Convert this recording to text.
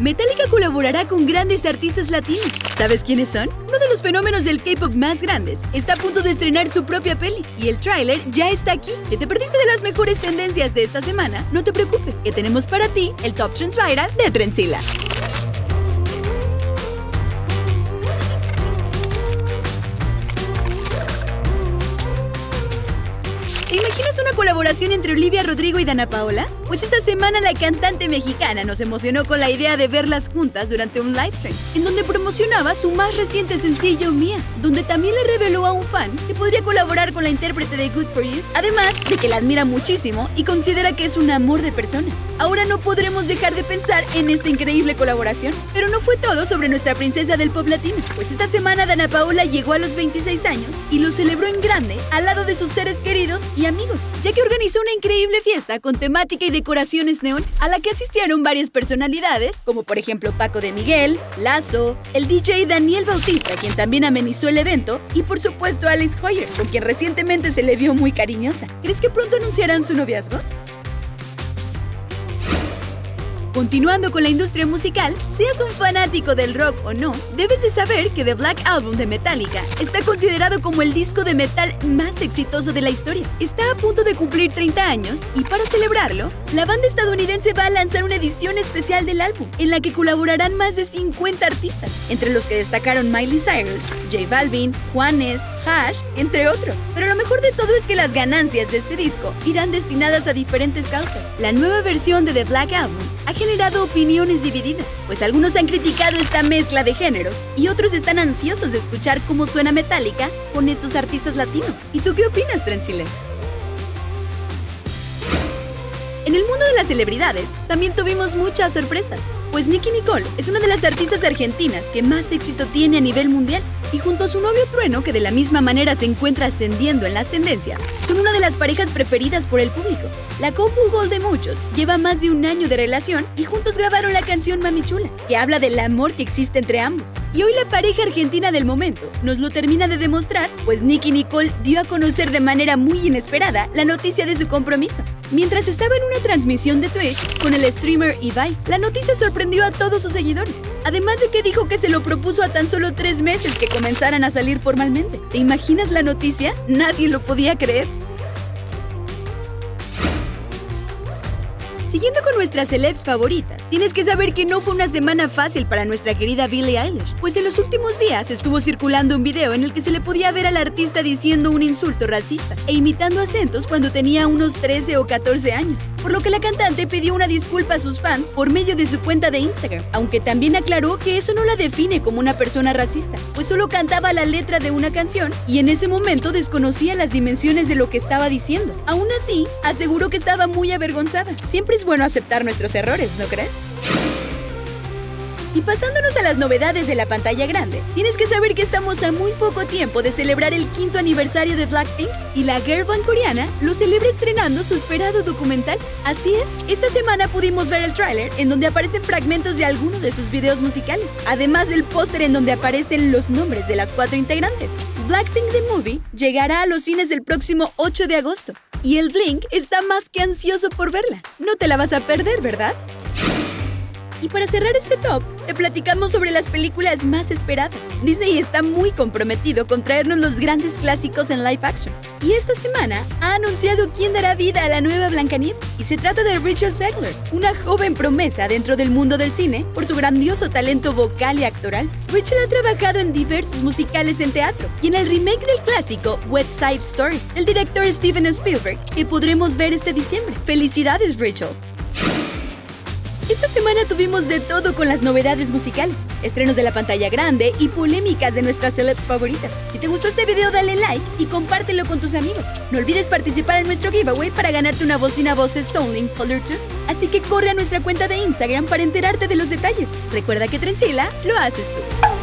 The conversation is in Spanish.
Metallica colaborará con grandes artistas latinos. ¿Sabes quiénes son? Uno de los fenómenos del K-pop más grandes está a punto de estrenar su propia peli y el tráiler ya está aquí. ¿Que te perdiste de las mejores tendencias de esta semana? No te preocupes, que tenemos para ti el Top Trends Viral de Trenzilla. Colaboración entre Olivia Rodrigo y Dana Paola? Pues esta semana la cantante mexicana nos emocionó con la idea de verlas juntas durante un live stream, en donde promocionaba su más reciente sencillo Mía, donde también le reveló a un fan que podría colaborar con la intérprete de Good For You, además de que la admira muchísimo y considera que es un amor de persona. Ahora no podremos dejar de pensar en esta increíble colaboración, pero no fue todo sobre nuestra princesa del pop latino, pues esta semana Dana Paola llegó a los 26 años y lo celebró en grande al lado sus seres queridos y amigos, ya que organizó una increíble fiesta con temática y decoraciones neón a la que asistieron varias personalidades, como por ejemplo Paco de Miguel, Lazo, el DJ Daniel Bautista, quien también amenizó el evento, y por supuesto Alex Hoyer, con quien recientemente se le vio muy cariñosa. ¿Crees que pronto anunciarán su noviazgo? Continuando con la industria musical, seas un fanático del rock o no, debes de saber que The Black Album de Metallica está considerado como el disco de metal más exitoso de la historia. Está a punto de cumplir 30 años y para celebrarlo, la banda estadounidense va a lanzar una edición especial del álbum, en la que colaborarán más de 50 artistas, entre los que destacaron Miley Cyrus, J Balvin, Juanes, Hash, entre otros. Pero lo mejor de todo es que las ganancias de este disco irán destinadas a diferentes causas. La nueva versión de The Black Album ha generado opiniones divididas, pues algunos han criticado esta mezcla de géneros y otros están ansiosos de escuchar cómo suena Metallica con estos artistas latinos. ¿Y tú qué opinas, Transile? En el mundo de las celebridades también tuvimos muchas sorpresas, pues Nicky Nicole es una de las artistas argentinas que más éxito tiene a nivel mundial y junto a su novio Trueno, que de la misma manera se encuentra ascendiendo en las tendencias, son una de las parejas preferidas por el público. La couple goal de muchos lleva más de un año de relación y juntos grabaron la canción Mami Chula, que habla del amor que existe entre ambos. Y hoy la pareja argentina del momento nos lo termina de demostrar, pues Nicky Nicole dio a conocer de manera muy inesperada la noticia de su compromiso. Mientras estaba en una transmisión de Twitch con el streamer Ibai, la noticia sorprendió a todos sus seguidores. Además de que dijo que se lo propuso a tan solo tres meses que comenzaran a salir formalmente. ¿Te imaginas la noticia? Nadie lo podía creer. Siguiendo con nuestras celebs favoritas, tienes que saber que no fue una semana fácil para nuestra querida Billie Eilish, pues en los últimos días estuvo circulando un video en el que se le podía ver al artista diciendo un insulto racista e imitando acentos cuando tenía unos 13 o 14 años, por lo que la cantante pidió una disculpa a sus fans por medio de su cuenta de Instagram, aunque también aclaró que eso no la define como una persona racista, pues solo cantaba la letra de una canción y en ese momento desconocía las dimensiones de lo que estaba diciendo. Aún así, aseguró que estaba muy avergonzada. Siempre es bueno aceptar nuestros errores, ¿no crees? Y pasándonos a las novedades de la pantalla grande, tienes que saber que estamos a muy poco tiempo de celebrar el quinto aniversario de Blackpink y la girl band coreana lo celebra estrenando su esperado documental. Así es, esta semana pudimos ver el tráiler en donde aparecen fragmentos de algunos de sus videos musicales, además del póster en donde aparecen los nombres de las cuatro integrantes. Blackpink The Movie llegará a los cines el próximo 8 de agosto y el Blink está más que ansioso por verla. No te la vas a perder, ¿verdad? Y para cerrar este top, te platicamos sobre las películas más esperadas. Disney está muy comprometido con traernos los grandes clásicos en live action. Y esta semana ha anunciado quién dará vida a la nueva Blancanieves. Y se trata de Rachel Zegler, una joven promesa dentro del mundo del cine por su grandioso talento vocal y actoral. Rachel ha trabajado en diversos musicales en teatro y en el remake del clásico West Side Story, del director Steven Spielberg, que podremos ver este diciembre. ¡Felicidades, Rachel! Esta semana tuvimos de todo con las novedades musicales, estrenos de la pantalla grande y polémicas de nuestras celebs favoritas. Si te gustó este video dale like y compártelo con tus amigos. No olvides participar en nuestro giveaway para ganarte una bocina voces Soundlink Color 2. Así que corre a nuestra cuenta de Instagram para enterarte de los detalles. Recuerda que Trencila lo haces tú.